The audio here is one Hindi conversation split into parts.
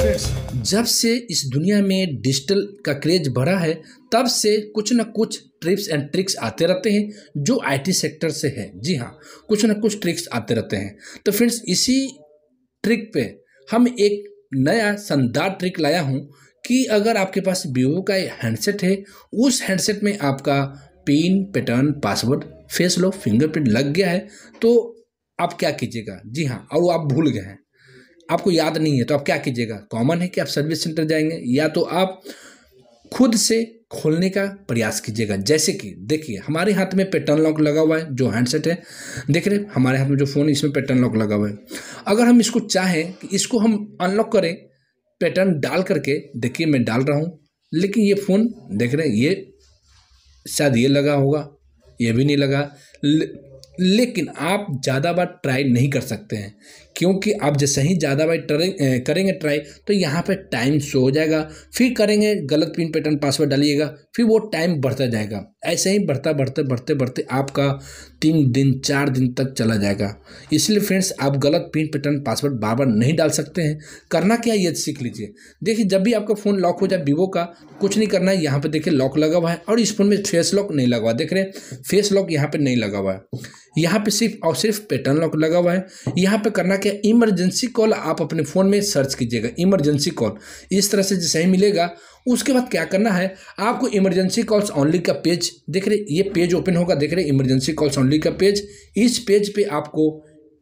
जब से इस दुनिया में डिजिटल का क्रेज बढ़ा है, तब से कुछ न कुछ ट्रिप्स एंड ट्रिक्स आते रहते हैं, जो आईटी सेक्टर से है। जी हाँ कुछ न कुछ ट्रिक्स आते रहते हैं। तो फ्रेंड्स इसी ट्रिक पे हम एक नया शानदार ट्रिक लाया हूँ कि अगर आपके पास वीवो का हैंडसेट है, उस हैंडसेट में आपका pin pattern password face lock fingerprint लग गया है तो आप क्या कीजिएगा? जी हाँ और वो आप भूल गए हैं। आपको याद नहीं है तो आप क्या कीजिएगा? कॉमन है कि आप सर्विस सेंटर जाएँगे, या तो आप खुद से खोलने का प्रयास कीजिएगा। जैसे कि, देखिए, हमारे हाथ में पैटर्न लॉक लगा हुआ है, जो हैंडसेट है। देख रहे हमारे हाथ में जो फ़ोन है, इसमें पैटर्न लॉक लगा हुआ है। अगर हम इसको चाहें कि इसको हम अनलॉक करें पैटर्न डाल करके, देखिए, मैं डाल रहा हूँ, लेकिन ये फ़ोन देख रहे हैं, ये, शायद ये लगा होगा, ये भी नहीं लगा। लेकिन आप ज़्यादा बार ट्राई नहीं कर सकते हैं। क्योंकि आप जैसे ही ज़्यादा बार करेंगे ट्राई तो यहाँ पे टाइम शो हो जाएगा। फिर करेंगे, गलत पिन पैटर्न पासवर्ड डालिएगा, फिर वो टाइम बढ़ता जाएगा। ऐसे ही बढ़ता, बढ़ते बढ़ते बढ़ते आपका तीन दिन, चार दिन तक चला जाएगा। इसलिए फ्रेंड्स, आप गलत पिन पैटर्न पासवर्ड बार बार नहीं डाल सकते हैं। करना क्या ये सीख लीजिए। देखिए, जब भी आपका फ़ोन लॉक हो जाए वीवो का, कुछ नहीं करना है, यहाँ पर देखिए लॉक लगा हुआ है और इस फ़ोन में फेस लॉक नहीं लगा हुआ देख रहे हैं, फेस लॉक यहाँ पर नहीं लगा हुआ है। यहाँ पे सिर्फ़ और सिर्फ़ पैटर्न लॉक लगा हुआ है। यहाँ पे करना क्या इमरजेंसी कॉल आप अपने फ़ोन में सर्च कीजिएगा। इमरजेंसी कॉल इस तरह से जैसे ही मिलेगा, उसके बाद क्या करना है? आपको इमरजेंसी कॉल्स ऑनली का पेज देख रहे, ये पेज ओपन होगा। देख रहे इमरजेंसी कॉल्स ऑनली का पेज इस पेज पे आपको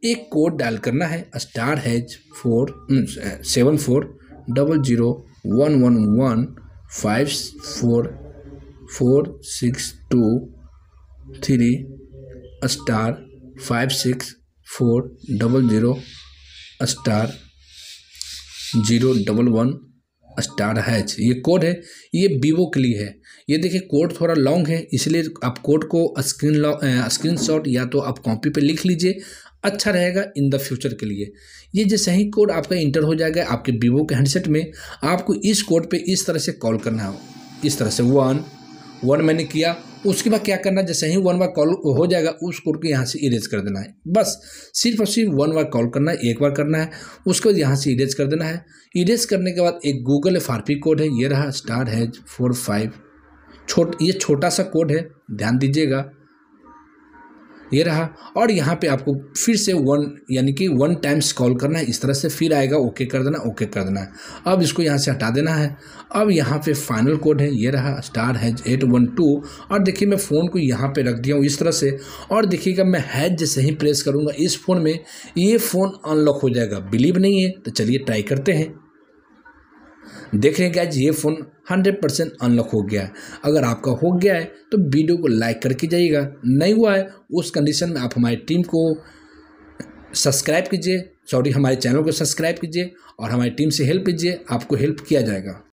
एक कोड डायल करना है। Star hash four seven four double zero one one one five four four six two three star five six four double zero star zero double one star hash. ये कोड है, ये वीवो के लिए है। ये देखिए, कोड थोड़ा लॉन्ग है, इसलिए आप कोड को स्क्रीन स्क्रीन शॉट या तो आप कॉपी पे लिख लीजिए अच्छा रहेगा इन द फ्यूचर के लिए। ये जो सही कोड आपका इंटर हो जाएगा आपके वीवो के हैंडसेट में, आपको इस कोड पे इस तरह से कॉल करना है। इस तरह से वन वन मैंने किया, उसके बाद क्या करना, जैसे ही वन बार कॉल हो जाएगा, उस कोड को यहाँ से इरेज कर देना है। बस, सिर्फ़ और सिर्फ़ वन बार कॉल करना है, एक बार करना है, उसके यहाँ से इरेज कर देना है। इरेज करने के बाद एक गूगल एफ़ कोड है, ये रहा स्टार हैज़ फोर फाइव छोट, ये छोटा सा कोड है, ध्यान दीजिएगा। ये रहा। और यहाँ पे आपको फिर से वन यानी कि वन टाइम्स कॉल करना है। इस तरह से फिर आएगा ओके कर देना ओके कर देना। है अब इसको यहाँ से हटा देना है। अब यहाँ पे फाइनल कोड है, ये रहा star hash eight one two और देखिए, मैं फ़ोन को यहाँ पे रख दिया हूँ इस तरह से। और देखिएगा, मैं हैज़ जैसे ही प्रेस करूँगा, इस फ़ोन में ये फ़ोन अनलॉक हो जाएगा। बिलीव नहीं है तो चलिए ट्राई करते हैं। देख रहे हैं गैज ये फ़ोन हंड्रेड परसेंट अनलॉक हो गया है। अगर आपका हो गया है तो वीडियो को लाइक करके जाइएगा। नहीं हुआ है, उस कंडीशन में आप हमारी टीम को सब्सक्राइब कीजिए, सॉरी, हमारे चैनल को सब्सक्राइब कीजिए और हमारी टीम से हेल्प कीजिए, आपको हेल्प किया जाएगा।